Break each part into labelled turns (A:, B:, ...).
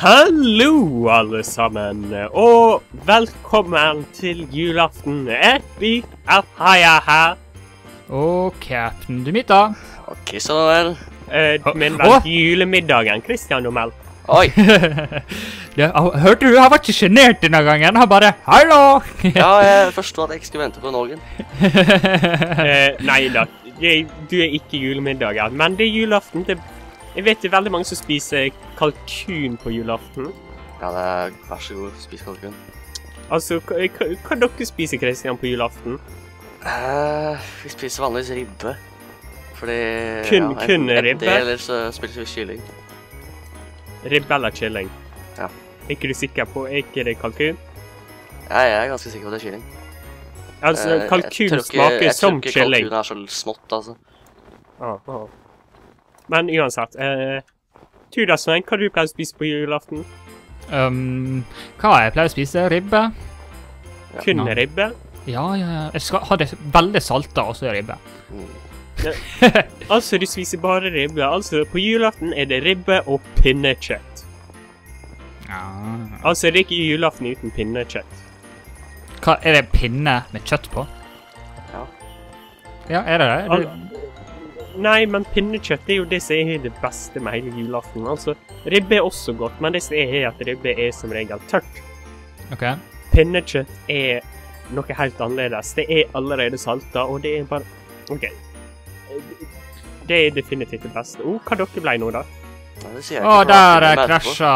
A: Hallo, alle sammen, og velkommen til julaften. Epi Apaya her.
B: Og Captain Dimita.
C: Ok, så vel.
A: Eh,
B: Å,
A: men
B: vel
A: vel julemiddagen, Christian og Mel.
C: Oi!
B: ja, hørte du? Han var ikke sjenert denne gangen. Han bare 'hallo'.
C: Ja, jeg forstår at jeg ikke skulle vente på Norgen.
A: Eh, nei da, du er ikke julemiddagen, men det er julaften. Det, jeg vet det er veldig mange som spiser kalkun på julaften.
C: Ja, det er Vær så god, spis kalkun.
A: Altså, hva, hva, dere spiser, Christian, på julaften?
C: Eh, vi spiser vanligvis ribbe. Fordi
A: Kun-
C: ja,
A: kun
C: en,
A: ribbe?
C: Eller så spiser vi kylling.
A: Ribbe eller kylling?
C: Ja.
A: Er ikke du sikker på Er ikke det kalkun?
C: Ja, jeg er ganske sikker på at det er kylling.
A: Altså,
C: Eh,
A: kalkun smaker som kylling.
C: Jeg tror ikke kalkun er så smått, altså.
A: Ah, ah. Men uansett eh, Du da, Svein, hva du pleier å spise på julaften?
B: um, hva jeg pleier å spise? Ribbe?
A: Kun
B: Ja.
A: ribbe?
B: Ja, ja, ja. Jeg skal ha det veldig salta også ribbe.
C: Mm.
A: Altså, du spiser bare ribbe. Altså, på julaften er det ribbe og pinnekjøtt.
B: Ja.
A: Altså, det er ikke julaften uten pinnekjøtt.
B: Hva, er det pinne med kjøtt på?
C: Ja.
B: Ja, er det det?
A: Al
B: det
A: Nei, men pinnekjøtt er jo det som er det beste med hele julaften. Altså, ribbe er også godt, men det som er, at ribbe er som regel tørt.
B: OK.
A: Pinnekjøtt er noe helt annerledes. Det er allerede salta, og det er bare OK. Det er definitivt det beste. Oh, hva dere ble nå, da?
B: Å,
C: oh,
B: der krasja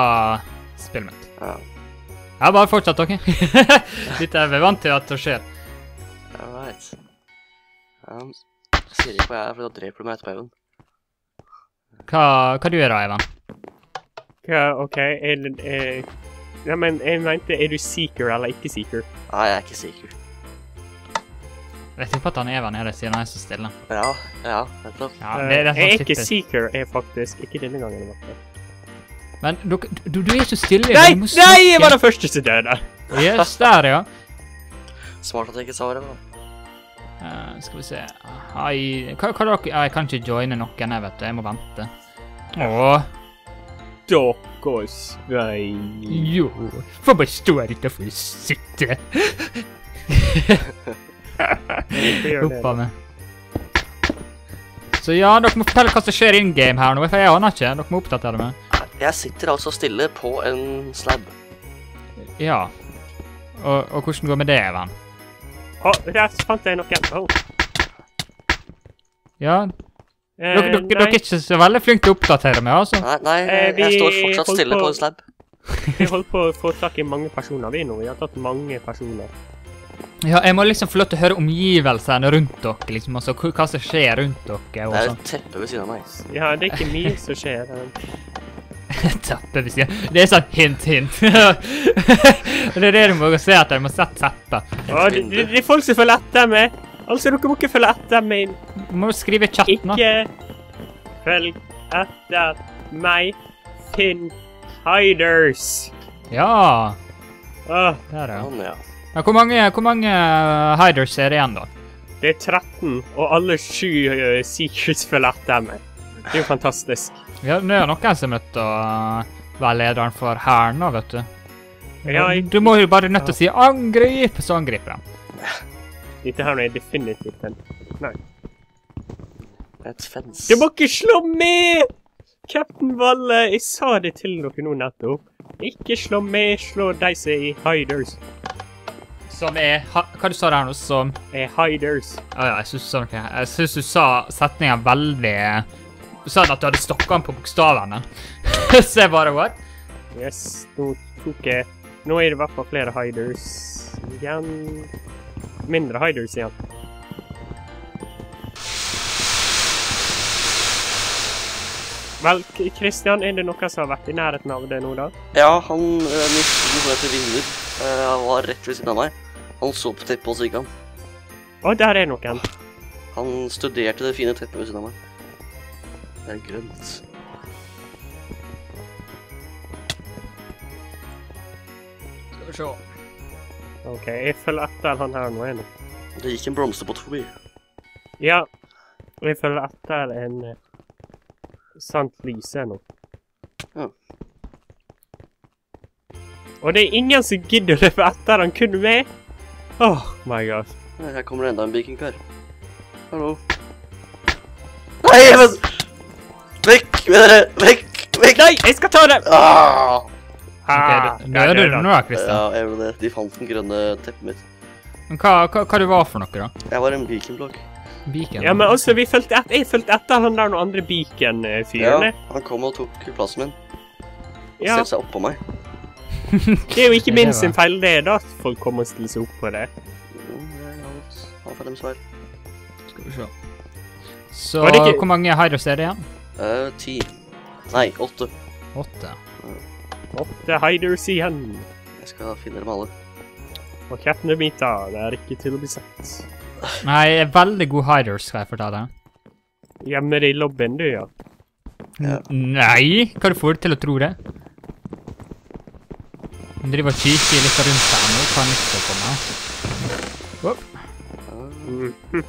B: spillet mitt.
C: Ja,
B: Ja, bare fortsett, dere. Dette er vi vant til at det skjer.
C: Jeg right. Um, sier ikke hva jeg er, for da dreper du meg etterpå, Even.
B: Hva, hva du gjør da, Even?
A: Hva, OK, er eh, Ja, men jeg mente, er du seeker eller ikke seeker?
C: Nei, jeg er ikke sikker.
B: Jeg tipper at han Evan er det, siden han er så stille.
C: Ja, ja, nettopp.
B: Ja,
A: Eh,
B: det, det er
A: jeg er
B: sånn
A: ikke seeker, jeg faktisk ikke denne gangen. i hvert fall.
B: Men du, du, du er så stille.
A: Nei,
B: må
A: nei, jeg var den første som døde!
B: Yes, der, ja.
C: Smart at jeg ikke sa det. da.
B: Skal vi se Hei, hva, hva dere Jeg kan ikke joine noen, jeg vet det. Jeg må vente. Åh,
A: Dere vei
B: jo. Får bare stå her utenfor og sitte. Huff a meg. Så ja, dere må fortelle hva som skjer in game her nå, for jeg aner ikke. Dere må oppdatere meg.
C: Jeg sitter altså stille på en slab.
B: Ja. Og, og hvordan går det med det, Evan?
A: Å, der fant jeg noen. Oh.
B: Ja,
A: Eh,
B: dere, dere, dere er ikke så veldig flinke til å oppdatere meg, altså.
C: Nei, nei
A: Eh,
C: jeg, jeg står fortsatt stille
A: på-
C: på en slab.
A: vi holder på å få tak i mange personer, vi nå. Vi har tatt mange personer.
B: Ja, jeg må liksom få lov til å høre omgivelsene rundt dere, liksom, altså hva som skjer rundt dere
C: Det er
B: sånn.
C: et teppe ved siden av meg.
A: Ja, det er ikke mye som skjer. Eh.
B: Teppe ved siden. Det er sånn hint, hint. det er det du må se etter. Du må sette teppe.
A: Det, det, det er folk som følger etter meg. Altså, dere må ikke følge etter meg.
B: Du må skrive i chatten.
A: Ikke følg etter meg. Finn hiders.
B: Ja, der ja.
C: Sånn, ja.
B: ja hvor, mange, hvor mange eh, hiders er det igjen, da?
A: det er 13, og alle sju uh, secrets følger etter meg. Det er jo fantastisk.
B: Ja, det er noen som er nødt til å eh, være lederen for hæren nå, vet du.
A: Ja, jeg-
B: Du må jo bare nødt til å si 'angrip', så angriper de.
A: Dette her er definitivt en Nei.
C: Et fens.
A: Du må ikke slå med! Captain Valle, jeg sa det til dere nå nettopp. Ikke slå med, slå de som er i hiders.
B: Som er Hva du sa der nå? Som
A: Er hiders.
B: Ja, ja, jeg syns sånn, ok. Jeg syns du sa setninga veldig Du sa at du hadde stokka den på bokstavene. Så jeg bare what?
A: Yes, nå tok jeg Nå er det i hvert fall flere hiders igjen. Mindre hiders igjen. Vel, Kristian, er det noen som har vært i nærheten av det nå, da?
C: Ja, han øh, mistet noe som heter vinner. Øh, han var rett ved siden av meg. Han så på teppet, og så gikk han.
A: Å, der er noen.
C: Han studerte det fine teppet ved siden av meg. Det er grønt.
B: Skal vi se.
A: OK, jeg følger etter han her nå, nå.
C: Det gikk en blomsterbåt forbi.
A: Ja, jeg følger etter en eh, sant lyse nå.
C: Ja.
A: Og det er ingen som gidder å løpe etter han kun meg. Oh my god.
C: Her kommer det enda en vikingkar. Hallo. Nei, men med dere! Vekk! Vekk!
A: Nei, jeg skal ta det!
C: Ah!
A: Ah,
B: Ok, Nører du nå, Kristian?
C: Ja, jeg gjorde det. De fant den grønne teppet mitt.
B: Men hva, hva, hva du var for noe, da?
C: Jeg var en vikingblogg.
B: Beacon?
A: Ja, men altså, vi fulgte et, jeg fulgte etter han der noen andre
C: Ja,
A: beacon-fyrene.
C: han kom og tok plassen min. Og
A: Ja,
C: stelte seg oppå meg.
A: det er jo ikke
B: Det
A: min sin feil det, da, at folk kommer og stiller seg opp på det.
C: Jo, jeg har fått dem svar.
B: Skal vi se. Så
A: det
B: hvor mange herres er det igjen?
C: Eh, ti. Nei, åtte.
B: Åtte.
A: Åtte hiders igjen.
C: Jeg skal finne dem alle.
A: Og mine, det er ikke til å bli sett.
B: Nei, jeg er veldig god hiders, skal jeg fortelle.
A: Gjemmer i lobbyen, du, ja.
C: Ja.
B: Nei, hva du får du til å tro det? Han driver og kikker litt rundt her nå. Hva nytt som kommer?
A: Mhm.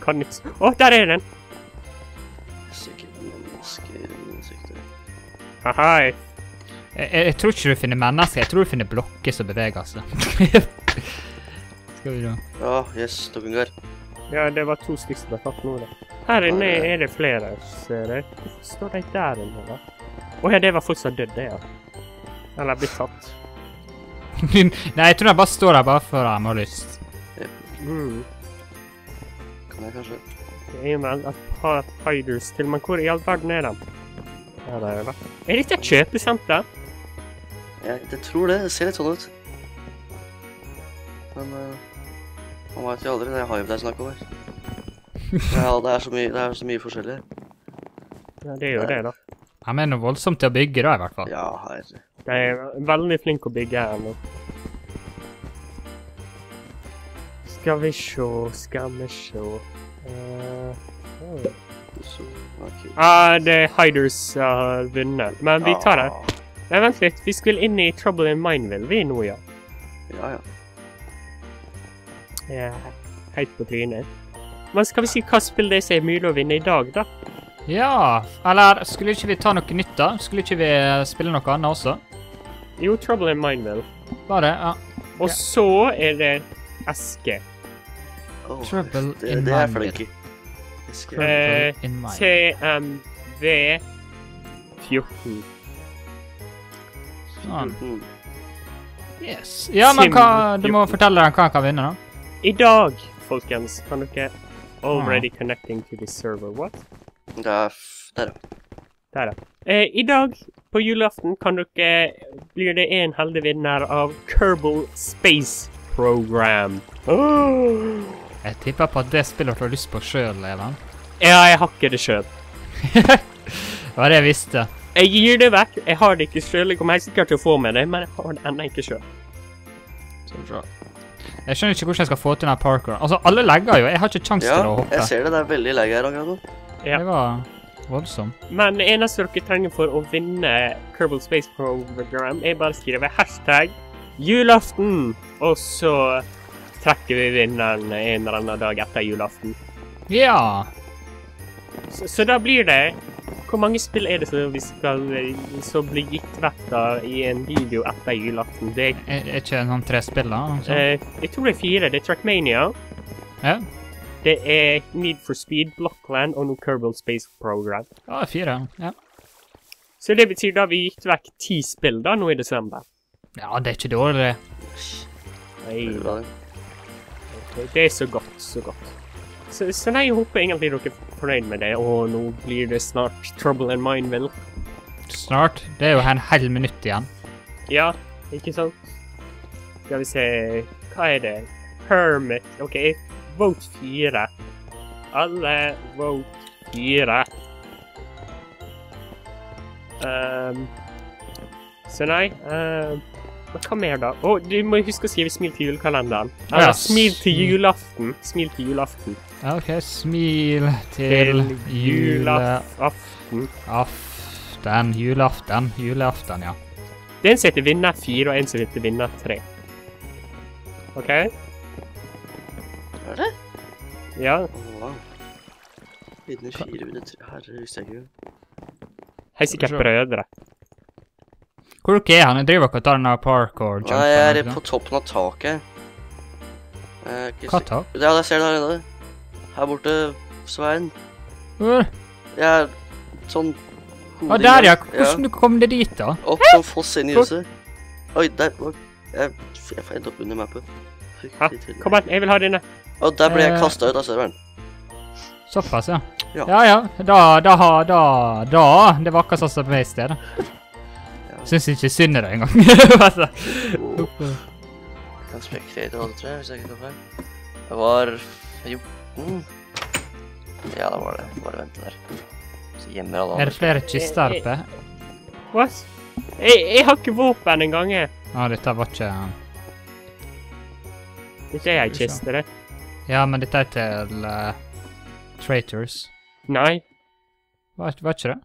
A: Kan ikke Å, der er den!
C: Mennesker, insekter.
A: Hei. jeg-
B: Jeg, tror ikke du finner mennesker, jeg tror du finner blokker som beveger seg. Skal vi se.
C: Ja, yes, Dokkengar.
A: Ja, det var to stykker som ble tatt nå, da. Her inne er det flere, ser jeg. Hvorfor står de der inne, da? Å ja, det var folk som døde, ja. Eller blitt tatt.
B: Nei, jeg tror de bare står der bare for å har lyst.
A: Mm.
C: Kan jeg kanskje
A: Det er vel et par hiders til, men hvor i all verden er de? Ja, det er det. Er dette et kjøpesenter?
C: Jeg, jeg tror det. Det ser litt sånn ut. Men uh, man veit jo aldri. Det er Hive det er snakk om her. Ja, det er så mye, det er så mye forskjellig.
A: Ja, det er jo det, da.
B: De er noe voldsomt til å bygge, da, i hvert fall.
C: Ja, herre.
A: De er veldig flinke å bygge her nå. Skal vi sjå, skal vi sjå Eh, oh. Ah, det er Hiders har vunnet, men vi tar det. Nei, vent litt. Vi skulle inn i Trouble in Mineville, vi nå, ja.
C: Ja, ja.
A: ja. Helt på trynet. Men skal vi si hva spill det er som er mulig å vinne i dag, da?
B: Ja, eller skulle ikke vi ta noe nytt, da? Skulle ikke vi eh, spille noe annet også?
A: Jo, Trouble in Mineville.
B: Var det? Ja.
A: Og så er det Eske.
B: Trouble
C: det,
B: in
C: det er jeg
B: Mind.
C: flink i. Jeg skal-
A: Eh,
B: In mind.
A: TMV 14.
B: Sånn.
C: Mm.
B: Yes. Ja, men hva, du må fortelle dem hva han kan vinne, da.
A: I dag, folkens, kan dere Already connecting to the server. What?
C: Det f Der, ja.
A: Der, ja. Eh, I dag, på julaften, kan dere blir det en heldig vinner av Kerbal Space Program. Åh!
B: Jeg tipper på at det spillet du har lyst på sjøl, Even.
A: Ja, jeg har ikke det sjøl.
B: Det var det jeg visste.
A: Jeg gir det vekk. Jeg har det ikke sjøl. Jeg kommer helt sikkert til å få med det, men jeg har det ennå ikke sjøl.
B: Jeg skjønner ikke hvordan jeg skal få til den parkour. Altså, alle legger jo. Jeg har ikke kjangs
C: Ja,
B: til å hoppe.
C: jeg ser det. Det er veldig legg her akkurat nå.
A: Ja.
B: Det var voldsomt.
A: Men det eneste dere trenger for å vinne Kerbal Space Program, er bare å skrive hashtag julaften, og så trekker vi vinneren en eller annen dag etter julaften.
B: Ja.
A: Så, så da blir det Hvor mange spill er det som vi skal som blir gitt vekk da i en video etter julaften? Det er,
B: Er er ikke noen tre spill, da? Altså?
A: eh, jeg tror det er fire. Det er Trackmania,
B: Ja.
A: det er Need for Speed, Blockland og noe Kerbal Space Program.
B: ja, fire. Ja.
A: Så det betyr da vi gitt vekk ti spill da nå i desember.
B: ja, det er ikke dårlig.
A: Nei,
C: det.
A: er så godt, så godt. Så, så nei, jeg håper egentlig dere er fornøyd med det. Og nå blir det snart Trouble in vel?
B: Snart. Det er jo en hel minutt igjen.
A: Ja, ikke sant? Skal vi se Hva er det? Hermit. OK, vote fire. Alle vote fire. Um, så nei um, Men hva mer, da? Å, du må huske å skrive 'smil til julekalenderen'. Eller
B: Ja,
A: 'smil til julaften'. Smil til julaften.
B: Ja, OK. Smil til julaften.
A: Aften.
B: Julaften. Julaften, ja.
A: Det er en som heter vinner fire, og en som heter vinner tre. OK?
C: Er det?
A: Ja.
C: Wow. Vinner fire, vinner tre. Herre, visste jeg ikke.
A: Hei, sikkert brødre.
B: Hvor dere er han? Jeg driver ikke og tar der parkour jumpen.
C: Nei, jeg er på toppen av taket. Eh,
B: Hva tak?
C: Ja, jeg ser det her inne. Her borte, Svein.
B: Hvor?
C: Jeg er sånn
B: Å, der ja. Hvordan ja. kom det dit, da?
C: Opp som foss inn i huset. Oi, der oi. Jeg, jeg får ende opp under mappet.
A: Hæ? Kom an, jeg vil ha denne.
C: Og der ble jeg
B: kastet
C: kasta ut av serveren.
B: Såpass, ja.
C: Ja.
B: Ja, ja. Da, da, da, da. Det var akkurat sånn som meg i stedet. Syns ikke synd i det engang.
C: Kan spektere det, tror jeg, hvis jeg ikke tar feil. Det var 14. Ja, det var det. Bare vente der. Så gjemmer alle
B: Er det flere kister her oppe?
A: What? Jeg, jeg har ikke våpen engang.
B: Ja, dette var ikke
A: Dette er ei kiste, det.
B: Ja, men dette er til uh, Traitors.
A: Nei,
B: Var, var ikke det?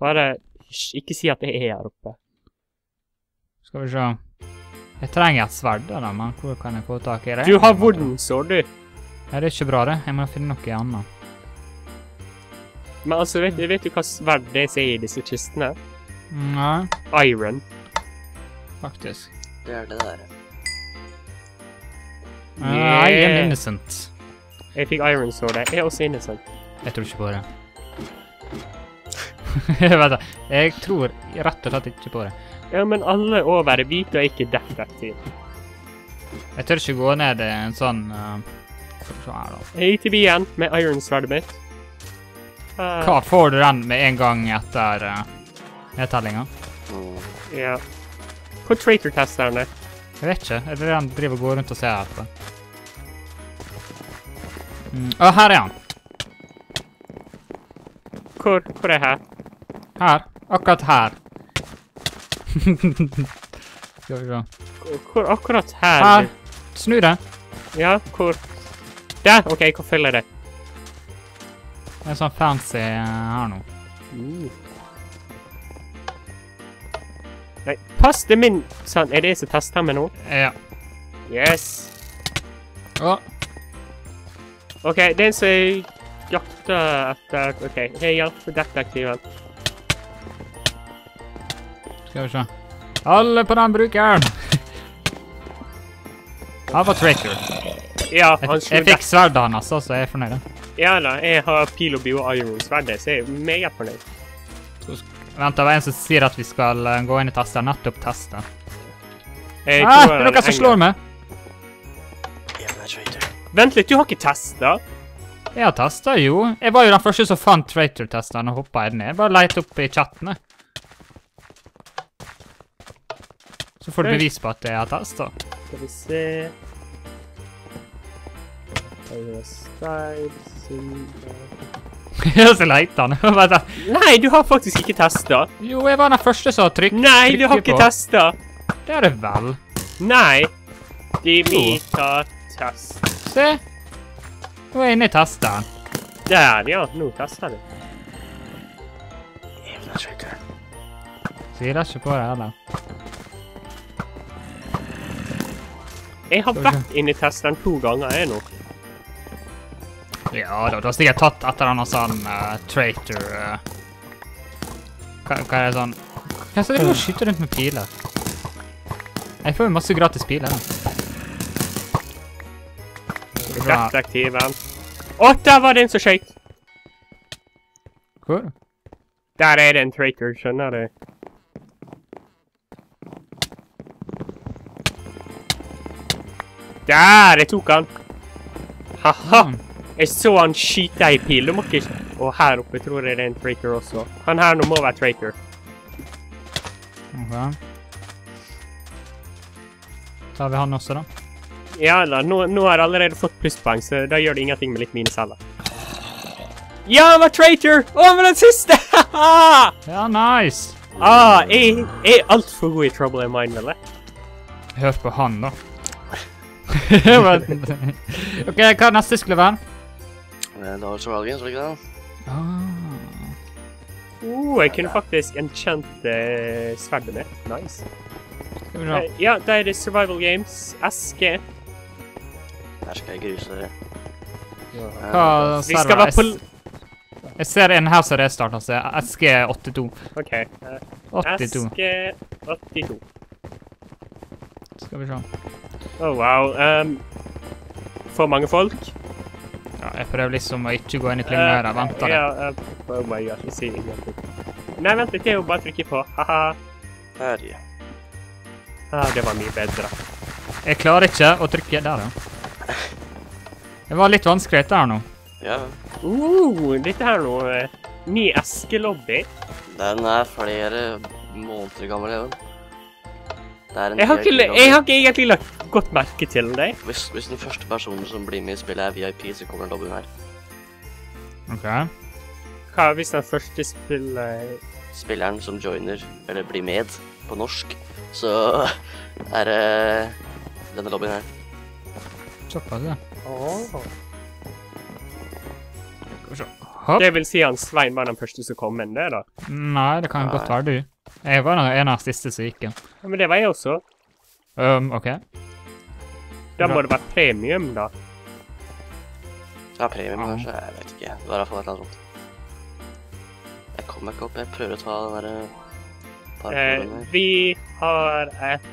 A: bare ikke si at jeg er her oppe.
B: Skal vi se. Jeg trenger et sverd, da, men hvor kan jeg få tak i det?
A: Du har wooden sword, du.
B: Ja, det er ikke bra, det. Jeg må finne noe annet.
A: Men altså, vet, vet du hva sverd det er som er i disse kistene?
B: Nei,
A: Iron.
B: faktisk.
C: Det er det der.
B: Uh, I am innocent.
A: Jeg fikk iron sword. Jeg er også innocent.
B: Jeg tror ikke på det. Vent da. Jeg tror rett og slett ikke på det.
A: Ja, men alle over er hvite og ikke detektiv.
B: Jeg tør ikke gå ned i en sånn uh, se her.
A: Jeg gikk byen med iron sverdet mitt. Uh,
B: Hva får du den med en gang etter uh, nedtellinga?
C: Mm.
A: Ja. Hvor traitor-testeren er?
B: Jeg vet ikke. Er det den driver og går rundt og ser etter? Mm. Å, her er han.
A: Hvor, hvor er her?
B: Her. Akkurat her. Skal vi se.
A: Hvor- akkurat her?
B: Her. Snu deg.
A: Ja, hvor? Der! OK, hvor følger det?
B: Det er sånn fancy uh, her nå.
A: Nei, pass det min sånn, Er det jeg som tester meg nå?
B: Ja.
A: Yes.
B: Å,
A: OK, det er en som jakter etter OK, jeg hjelper detektiven.
B: Skal vi se. Alle på den brukeren. Han var traitor.
A: Ja,
B: Jeg,
A: han slo
B: jeg fikk sverdet hans, så jeg er fornøyd.
A: Ja da, jeg har pil og bio iron-sverdet, så jeg er meget fornøyd.
B: Vent, det var en som sier at vi skal uh, gå inn i testen. Nettopp testen.
A: Jeg
B: Ah, det er
A: han
B: noen som slår meg.
A: Vent litt, du har ikke testa?
B: Jeg har testa, jo. Jeg var jo den første som fant traitor-testen og hoppa ned. Bare leit opp i chattene. Så får du bevis på at jeg har da.
A: Skal vi se Jeg
B: så leita han. Sånn,
A: Nei, du har faktisk ikke testa.
B: Jo, jeg var den første som trykk,
A: Nei, du har ikke
B: på.
A: testa.
B: Det er det vel.
A: Nei. Tar test.
B: Se. Nå er jeg inne i testen.
A: Der, ja. Nå tester du.
C: Jævla traitor.
B: Tviler ikke på det heller.
A: Jeg har vært inni i testeren to ganger, jeg nå.
B: Ja da, du har sikkert tatt et eller annet sånn uh, traitor uh, hva, hva er det sånn Hvem som driver og skyter rundt med piler? Jeg får jo masse gratis piler.
A: Detektiven. Å, der var det en som skøyt!
B: Hvor?
A: Der er det en traitor, skjønner du. Der! Jeg tok han. Haha!
B: Mm.
A: Jeg så han skyte ei pil. Du må ikke Og her oppe tror jeg det er en traitor også. Han her nå må være traitor.
B: Ok. Tar vi han også, da?
A: Ja da, nå, nå har jeg allerede fått plusspoeng, så da gjør det ingenting med litt minusceller. Ja, han var traitor! Å, men den siste! ah,
B: Ja, nice!
A: jeg, jeg er altfor god i Trouble in Mind, vel?
B: Hør på han, da. OK, hva er neste skulle være?
C: Eh, Det survival games, var det ikke det?
B: Ah.
A: Oh, jeg kunne faktisk enchante uh, sverdet mitt. Nice. Eh, ja, da er det Survival Games. Eske.
C: Her skal jeg gruse dere.
B: Hva
A: Vi skal være på...
B: Jeg ser en her som restarter seg. SG82.
A: OK. eh,
B: 82.
A: Eske 82.
B: Skal vi se.
A: Oh, wow. Um, for mange folk.
B: Ja, jeg prøver liksom å ikke gå inn i her. Jeg venter det.
A: Ja, uh, oh my god, jeg sier ingenting. Nei, vent litt, det er jo bare å trykke på. Haha.
C: Her, ja.
A: Ah, det var mye bedre.
B: Jeg klarer ikke å trykke der, ja. Det var litt vanskelig dette her nå.
C: Ja,
A: Uh, dette her nå. eh, Ny eskelobby.
C: den er flere måneder gammel, Even. Det er en
A: Jeg har, ikke, jeg har ikke egentlig lagt godt merke til deg.
C: Hvis, hvis den første personen som blir med i spillet er VIP, så kommer lobbyen her.
B: OK.
A: Hva hvis den første spiller
C: Spilleren som joiner, eller blir med, på norsk, så er det denne lobbyen her.
B: Såpass, ja.
A: Åh.
B: Skal vi se. Hopp.
A: Det vil si han Svein var den første som kom inn, det da?
B: Nei, det kan
C: Nei.
B: godt være du. Jeg var en av de siste som gikk inn.
A: Ja, men det var jeg også.
B: Um, OK.
A: Da må det være premium, da.
C: Ja, premium kanskje? Jeg vet ikke. Det var i hvert fall et eller annet sånt. Jeg kommer ikke opp. Jeg prøver å ta den derre
A: Eh,
C: parkoren
A: vi har et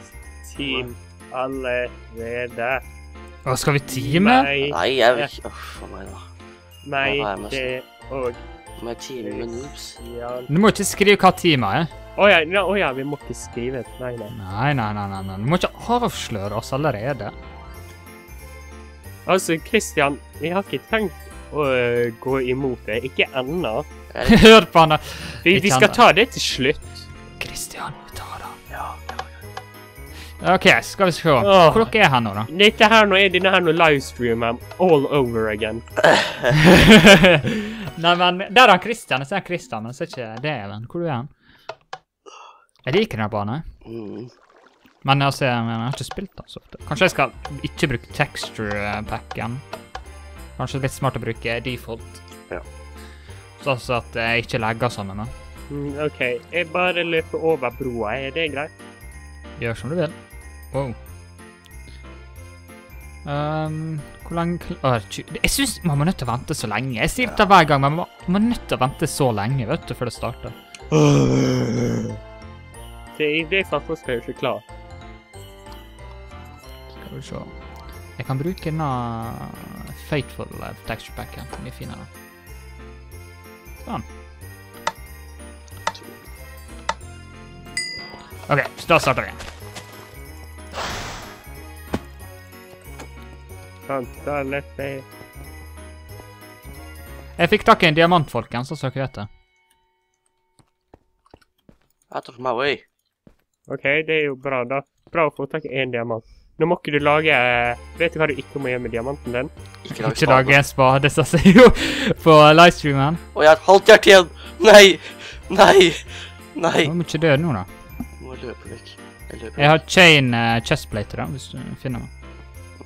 A: team allerede.
B: Hva skal vi teame?
A: Meg,
C: Nei, jeg vil ikke Uff, for meg, da. Nei, det
A: òg.
C: Må jeg teame med noobs?
B: Du må ikke skrive hva teamet er.
A: Å ja, ja, oh ja, vi må ikke skrive et Nei, nei.
B: Nei, nei, nei, nei, nei. Du må ikke avsløre oss allerede.
A: Altså, Christian, jeg har ikke tenkt å uh, gå imot det. Ikke ennå.
B: Hør på han da.
A: Vi, vi skal ta det til slutt.
B: Kristian, vi tar det.
C: Ja,
B: OK, skal vi se.
A: Åh.
B: Hvor dere er her nå, da?
A: Dette her nå er denne her nå livestreamen all over again.
B: Nei, men Der er Christian. Kristian. Jeg ser Kristian, men jeg ser ikke det, Even. Hvor er han? Jeg liker denne banen.
C: Mm.
B: Men altså, jeg, jeg har ikke spilt den så ofte. Kanskje jeg skal ikke bruke texture-packen. Kanskje det er litt smart å bruke default.
C: Ja.
B: Sånn så at jeg ikke legger sånn med.
A: Mm, OK, jeg bare løper over broa. Er det greit?
B: Gjør som du vil. Wow. Um, hvor lenge Jeg syns man må nødt til å vente så lenge. Jeg sier det hver gang, men man må- nødt til å vente så lenge vet du, før det starter.
A: Det, det er faktisk jeg ikke klar.
B: Skal vi se. Jeg kan bruke denne Fateful eh, texture packen. Mye finere. Sånn. OK, så da starter vi.
A: Jeg
B: Jeg fikk tak i en diamant, folkens, så søker jeg etter.
C: Out of my way.
A: OK, det er jo bra, da. Bra å få tak i én diamant. Nå må ikke du lage eh, Vet du hva du ikke må gjøre med diamanten din?
C: Ikke lag
B: Ikke lage
C: spade.
B: en spade, sa jeg jo på livestreamen.
C: Å, jeg har et halvt hjerte igjen! Nei! Nei! Nei!
B: Du må ikke dø nå, da.
C: Må jeg løpe vekk. Jeg løper
B: Jeg har chain uh, chestplate, da, hvis du finner meg.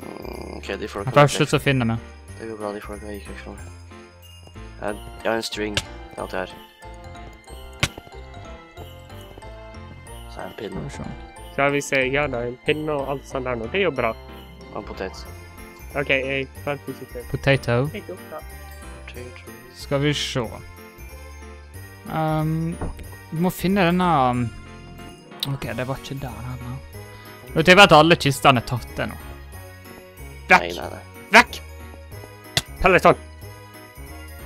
C: Mm, OK, de folka
B: Jeg får slutt å finne meg.
C: Det går bra, de folka gikk vekk. Jeg, jeg har en string. Det er alt jeg har. Er det en
B: Skal
C: pinne
B: vi se.
A: Ja da, en pinne og alt sånt der nå. Det er jo bra.
C: og potet.
A: OK, jeg tar ikke til.
B: Potato. Skal vi se. Um, vi må finne denne um, OK, det var ikke der heller. Vet du, jeg at alle kistene er tatt det nå.
C: Nei,
A: Vekk!
C: nei, nei.
A: Vekk! Peloton!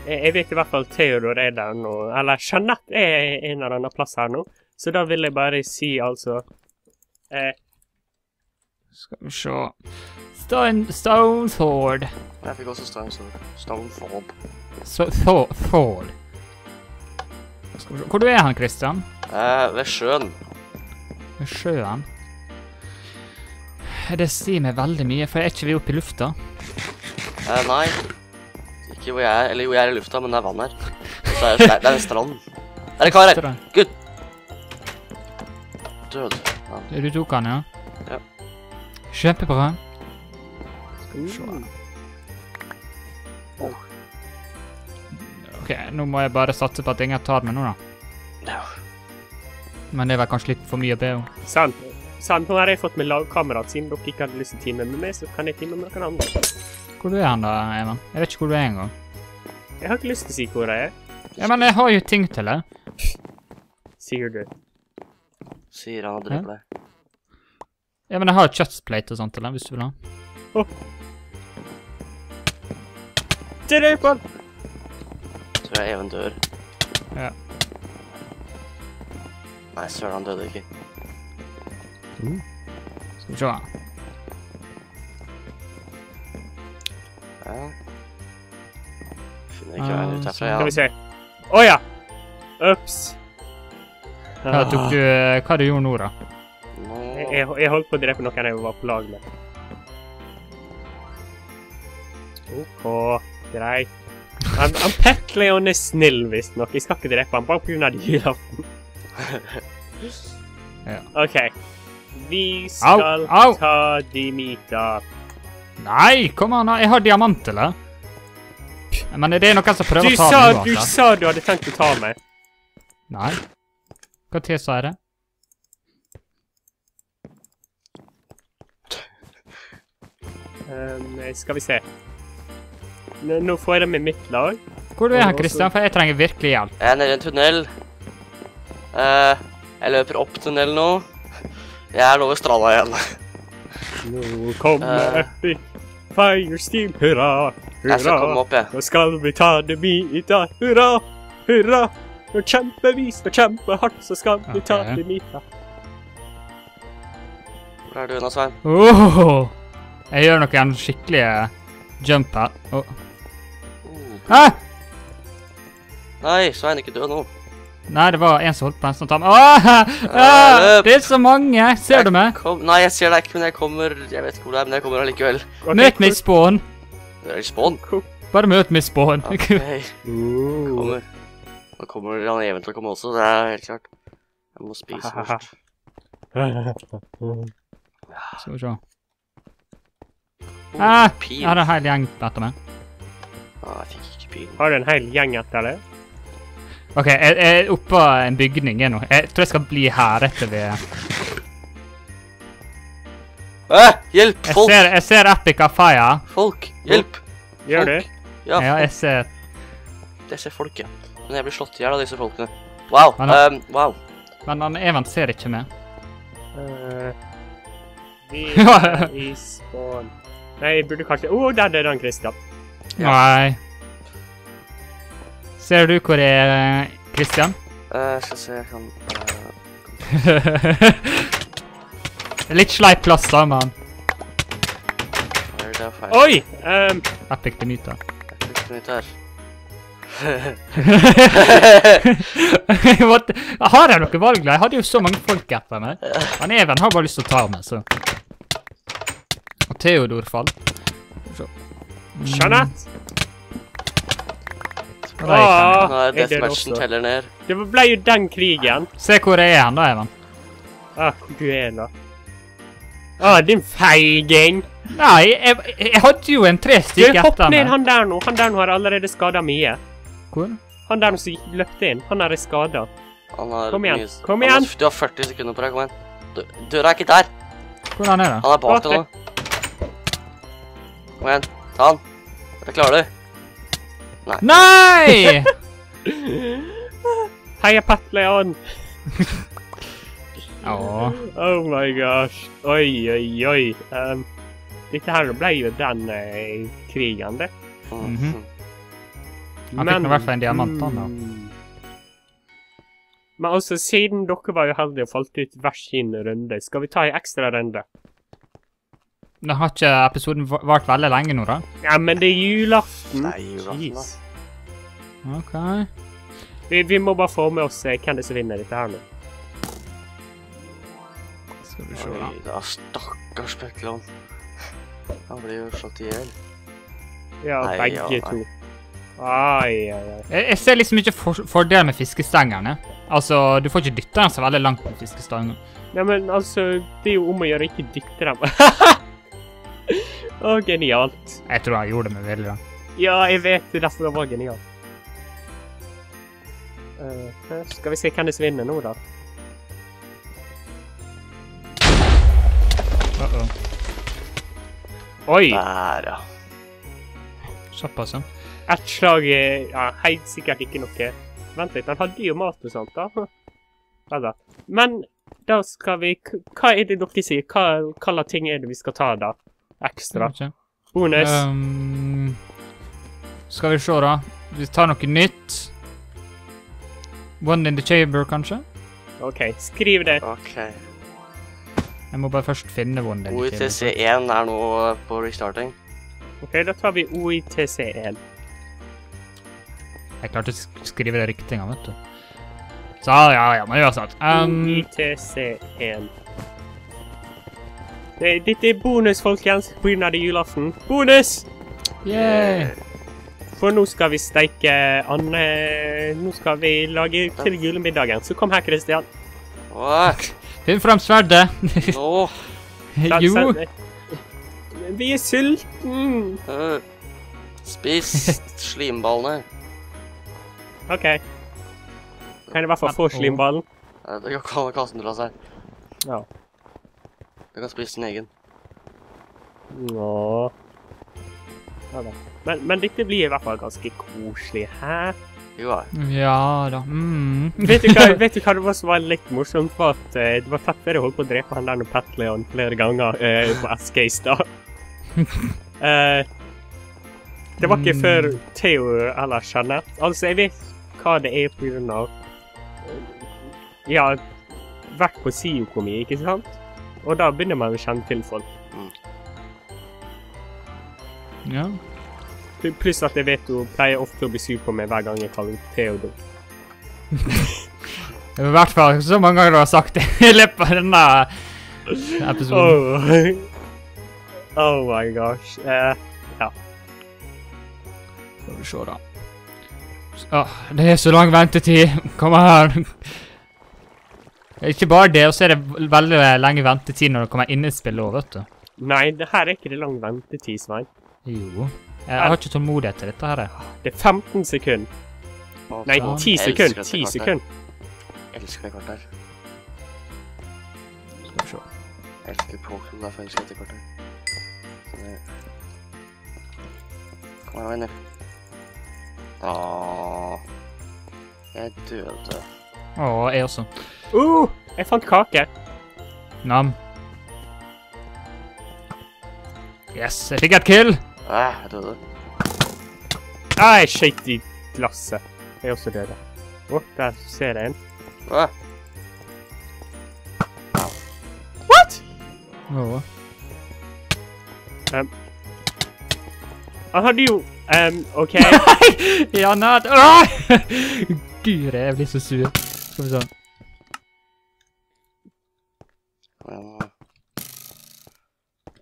A: Jeg, jeg vet i hvert fall Theodor er der nå. Eller Jeanette er en eller annen plass her nå. Så da vil jeg bare si altså eh,
B: Skal vi se Stone, stone Sword.
C: Jeg fikk også stone sword. Stone fob.
B: So, Thor. Skal vi se. Hvor du er han, Christian?
C: Eh, ved sjøen.
B: Ved sjøen? Det sier meg veldig mye, for er ikke vi oppe i lufta?
C: Eh, nei. Ikke hvor jeg er. Eller jo, jeg er i lufta, men det er vann her. Så er det, det er en strand. Det er en kar her. Gutt. Død. Ja.
B: Du tok han, ja?
C: Ja.
B: Kjempebra.
A: mm,
B: OK, nå må jeg bare satse på at ingen tar meg nå, da.
C: Ja.
B: Men det var kanskje litt for mye å be om.
A: Sant. Sant. Nå har jeg fått med lagkamerat. Siden dere ikke hadde lyst til å time med meg, så kan jeg time med noen andre.
B: Hvor er han da, Even? Jeg vet ikke hvor du er engang.
A: Jeg har ikke lyst til å si hvor jeg er,
B: Ja, men jeg har jo ting til det.
A: sier du.
C: Sier han og dreper deg.
B: Ja, men jeg har kjøttplate og sånt til den, hvis du vil ha.
A: Drep han!
C: Tror jeg Even dør.
B: Ja.
C: Nei, søren, han døde ikke.
B: Skal vi se.
C: Ja. Finner ikke veien ut herfra,
A: Skal vi se. Å ja! Ups.
B: Hva tok du Hva du gjorde nå, da?
A: Jeg, jeg, holdt på å drepe noen jeg var på lag med. OK, greit. Han, han Petleon er snill, visstnok. Jeg skal ikke drepe han bare pga. julaften.
B: Ja.
A: OK. Vi skal
B: Au, au.
A: ta Dimita.
B: Nei, kom an. Jeg har diamant, eller? Men det er noen som prøver
A: Du
B: å ta
A: sa,
B: meg
A: du
B: altså.
A: sa du hadde tenkt å ta meg.
B: Nei. Hva til er det?
A: Um, skal vi se. Nå, nå får jeg dem i mitt lag.
B: Hvor du er
A: du
B: hen, Kristian? For jeg trenger virkelig hjelp.
C: Jeg er nede i en tunnel. Uh, jeg løper opp tunnelen nå. Jeg er nå ved stranda igjen.
A: Nå kommer
C: Eh.
A: Epic Firesteam. hurra,
C: Jeg skal komme
A: hurra.
C: opp, jeg.
A: Nå skal vi ta det dag, hurra, hurra. Nå kjempevis, vi kjempehardt, så skal vi ta
B: Ok.
A: det Mita.
C: Hvor er du nå, Svein?
B: Åh! Jeg gjør noen skikkelige jump her. Åh.
C: Oh.
B: Ah!
C: Nei, Svein, ikke dø nå.
B: Nei, det var en som holdt på nesten å ta meg. Åh! Ah! Det er så mange! Ser du meg?
C: Kom... Nei, jeg ser deg ikke, men jeg kommer Jeg vet ikke hvor det er, men jeg kommer allikevel.
B: Møt meg i spawn.
C: Er i spawn.
B: Bare møt meg i spawn.
C: Ok,
A: Uh.
C: kommer. Nå kommer han Even til å komme også, det er helt klart. Jeg må spise først.
B: Skal vi se.
C: Åh,
B: Ah,
C: pil.
B: jeg har en hel gjeng etter meg.
C: Ah, jeg fikk ikke pil.
A: Har du en hel gjeng etter deg?
B: OK, jeg jeg er oppå en bygning jeg nå. Jeg tror jeg skal bli her etter vi
C: Eh, hjelp! Folk!
B: Jeg ser, jeg ser Epic Fire.
C: Folk! Hjelp!
A: Gjør du?
C: Folk. Ja,
B: Ja, jeg ser
C: jeg ser folk, ja. Men jeg blir slått i hjel av disse folkene. Wow.
B: Men
C: ehm, wow.
B: Men han Even ser ikke meg.
A: Uh, vi er i spawn. Nei, jeg burde kanskje Å, der er han Christian.
C: Ja.
B: Nei. Ser du hvor er, Christian?
C: Eh, skal se, jeg kan uh,
B: Litt sleip plass, da,
C: feil?
A: Oi! Um,
B: Epic Demyta.
C: Epic fikk her.
B: Har jeg noe valg? da? Jeg hadde jo så mange folk etter meg. Han Even har bare lyst til å ta meg, så. Og Theodor fall.
A: Jeanette?
B: Der gikk han.
A: Ah,
C: Nå er deathmatchen teller ned.
A: Det ble jo den krigen.
B: Se hvor jeg er hen, da, Even.
A: Ah, hvor du er da. Ah, din feiging.
B: Nei, jeg, jeg hadde jo en tre
A: Du,
B: stykker
A: hopp ned
B: meg.
A: han der nå. Han der nå har allerede skada mye.
B: Hvor?
A: Han der som løpte inn, han er skada.
C: Han
A: Kom igjen,
C: mye-
A: kom
C: har-
A: igjen.
C: Du har 40 sekunder på deg, kom igjen. Døra er ikke der.
B: Hvor er han er da?
C: Han er bak deg nå. Kom igjen, ta han. Det klarer du.
B: Nei!
A: Heia Patleon!
B: Åh.
A: Oh my gosh. Oi, oi, oi. Um, dette her ble jo den eh, krigen, det.
B: Mhm. Han fikk nå i hvert fall en diamant, han, da.
A: Mm. Men altså, siden dere var uheldige og falt ut hver sin runde, skal vi ta en ekstra runde?
B: Nå har ikke episoden va- vart veldig lenge nå, da.
A: Ja, men det er julaften.
C: Nei, julaften, da.
B: OK.
A: Vi, vi må bare få med oss eh, hvem det er som vinner dette her nå.
B: Skal vi se, da.
C: Oi, da, stakkars Petleon. Han blir jo slått i hjel.
A: Ja,
C: Nei,
A: begge
C: ja,
A: to. Ai, ai, ai.
B: Jeg, jeg ser liksom ikke for, fordel med fiskestengene. Altså, du får ikke dytta den så veldig langt med fiskestanga.
A: Nei, men altså, det er jo om å gjøre ikke dytte dem. Å, genialt.
B: Jeg tror han gjorde det med vilje.
A: Ja, jeg vet det, derfor det var genialt. Uh, skal vi se hvem det som vinner nå, da?
B: Uh -oh.
A: Oi!
C: Der, ja.
B: Såpass, ja.
A: Ett slag er ja, helt sikkert ikke noe. Vent litt, han hadde jo mat og sånt, da. Da. Men da skal vi Hva er det dere sier? Hva hva slags ting er det vi skal ta, da? Ekstra? Bonus?
B: Um, skal vi se, da. Vi tar noe nytt. One in the chamber, kanskje?
A: OK, skriv det.
C: OK.
B: Jeg må bare først finne one in the chamber.
C: OITC1 er nå på restarting.
A: OK, da tar vi OITC1.
B: Jeg klarte å sk- skrive det riktig, vet du. Så ja, ja, men uansett. Um,
A: ITC1. Dette er bonus, folkens, på grunn av det er julaften. Bonus!
B: Yeah.
A: For nå skal vi steike Anne Nå skal vi lage til julemiddagen. Så kom her, Kristian.
C: Hva?
B: Finn fram sverdet!
C: nå!
B: Jo!
A: Vi er sulten.
C: Øh, Spis slimballene.
A: OK. Kan jeg i hvert fall få slimballen?
C: Du kan kaste den fra seg.
A: Ja.
C: Du kan spise din egen.
A: Nå. Ja da. Men, men dette blir i hvert fall ganske koselig. Hæ?
C: Jo da.
B: Ja da. Mm.
A: Vet du hva, vet du hva det var som var litt morsomt? var at uh, Det var jeg holdt på å drepe han der med Petleon flere ganger uh, på SK i stad. uh, det var ikke
B: Mm.
A: før Theo eller Jeanette Altså, jeg vet hva det er på grunn av Ja, vært på SIO-komi, ikke sant? Og da begynner man å kjenne til folk.
B: Ja.
A: Pl- Pluss at jeg vet hun pleier ofte å bli sur på meg hver gang jeg kaller Theodor.
B: I hvert fall så mange ganger du har sagt det i løpet av denne episoden.
A: Oh. oh my gosh. Eh,
B: Skal vi se, da. Åh, det er så lang ventetid. Kom her. Ikke bare det, og så er det veldig lenge ventetid når det kommer inn i spillet òg, vet du.
A: nei, det her er ikke det lang ventetid, Svein.
B: Jo. Jeg har ikke tålmodighet til dette her.
A: Det er 15 sekunder. Nei, 10 sekunder. 10 sekunder.
C: Jeg elsker det kartet her.
B: Skal vi se.
C: Jeg elsker Pokémon, derfor elsker jeg dette kartet. her. Kom her, venner. Åh. Jeg døde.
B: Å, jeg også.
A: Uh, jeg fant kake.
B: Nam. Yes, jeg fikk et kill.
C: Åh, jeg døde.
A: Ah, jeg skjøt i glasset. Jeg er også døde. Å, der ser jeg en.
C: Åh,
A: What?
B: Um.
A: Han hadde jo um, OK.
B: Nei! ja, natt! Gud, jeg blir så sur. Skal vi se.
C: kom igjen nå.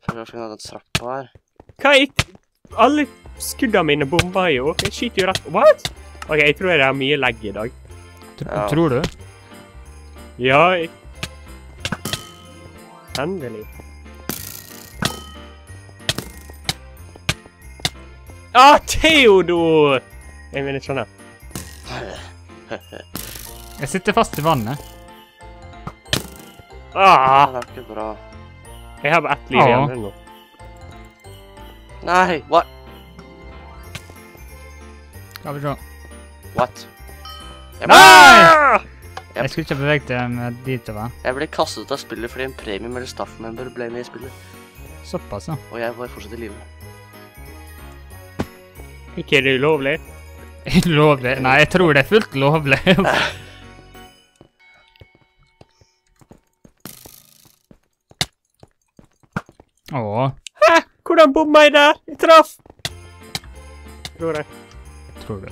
C: Prøver å finne den trappa her.
A: Hva Alle skuddene mine bomber jo. Jeg skyter jo rett What? OK, jeg tror jeg har mye lag i dag.
B: Tr
C: Ja.
B: Tror du?
A: Ja jeg... Endelig. Ah, Theodor! Jeg vil ikke sånn.
B: Jeg sitter fast i vannet.
A: Ah,
C: Det er ikke bra.
A: jeg har bare ett liv igjen her nå.
C: Nei, what?
B: Skal vi se.
C: What? Jeg ble,
A: Ah!
B: Jeg skulle ikke beveget meg ditover.
C: jeg ble kastet ut av spillet fordi en premium eller staffmember ble med i spillet.
B: Såpass, ja.
C: Og jeg var fortsatt i live.
A: Ikke er det ulovlig?
B: Lovlig? Nei, jeg tror det er fullt lovlig. Åh, Hæ?
A: Hvordan bomma jeg der? Jeg traff! Tror jeg.
B: tror du.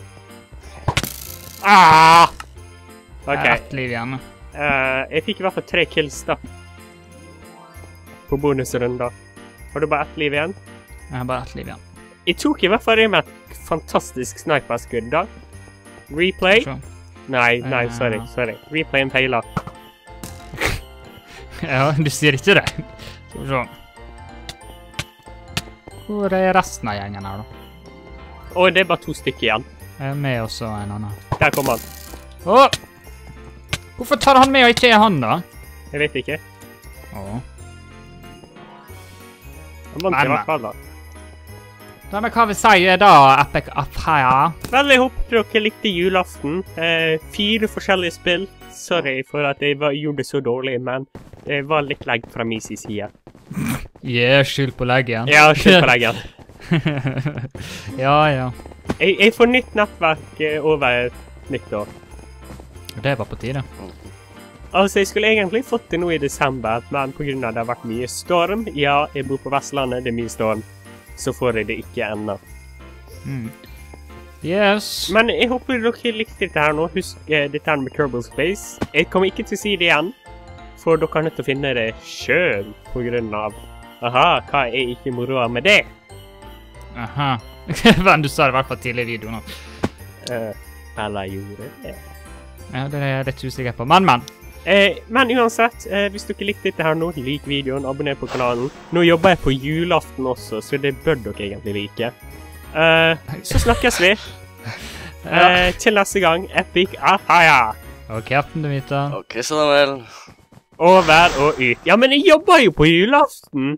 A: Ah!
B: Jeg har ett liv igjen.
A: Uh, jeg fikk i hvert fall tre kills, da. På bonusrunder. Har du bare ett liv igjen?
B: Jeg har bare ett liv igjen.
A: Jeg tok i hvert fall det med fantastisk sniperskudd, da. Replay? Nei, nei,
B: sorry.
A: sorry. sorry. Replayen feiler.
B: Ja, du sier ikke det. Skal vi se. Hvor er resten av gjengen her, da?
A: Og det er bare to stykker igjen.
B: Jeg er med også en annen.
A: Der kommer han.
B: Åh! Hvorfor tar han med og ikke er han, da?
A: Jeg vet ikke.
B: Åh.
A: Han vant i hvert fall, da.
B: Da, men hva vi sier da, Epic Apaya?
A: Vel, jeg håper dere likte julaften. Eh, fire forskjellige spill. sorry for at jeg var, gjorde det så dårlig, men det var litt legg fra min si side.
B: Yeah, skyld på leggen.
A: Ja, skyld på leggen.
B: ja, ja.
A: Jeg, jeg får nytt nettverk eh, over nyttår.
B: Det var på tide.
A: Altså, jeg skulle egentlig fått det nå i desember, men pga. det har vært mye storm Ja, jeg bor på Vestlandet, det er mye storm. Så får jeg det ikke ennå.
B: Mm. Yes.
A: Men jeg håper dere likte dette her nå. Husk eh, dette her med Kerbal Space. Jeg kommer ikke til å si det igjen, for dere er nødt til å finne det sjøl på grunn av Aha, hva er ikke moroa med det?
B: Aha. Men du sa det i hvert fall tidlig i videoen. at-
A: Eh, eller gjorde det?
B: Ja, det er jeg litt usikker på. Men, men.
A: Eh, men uansett, eh, hvis dere likte dette her nå, lik videoen, abonner på kanalen. Nå jobber jeg på julaften også, så det bør dere egentlig like. Eh, så snakkes vi. Eh, til neste gang. Epic ahaya.
B: Og Captain Devita.
C: Og Kristian
A: Over og ut. Ja, men jeg jobber jo på julaften!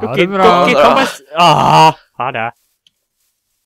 B: Ha det bra.
A: dere kan bare ah, Ha det.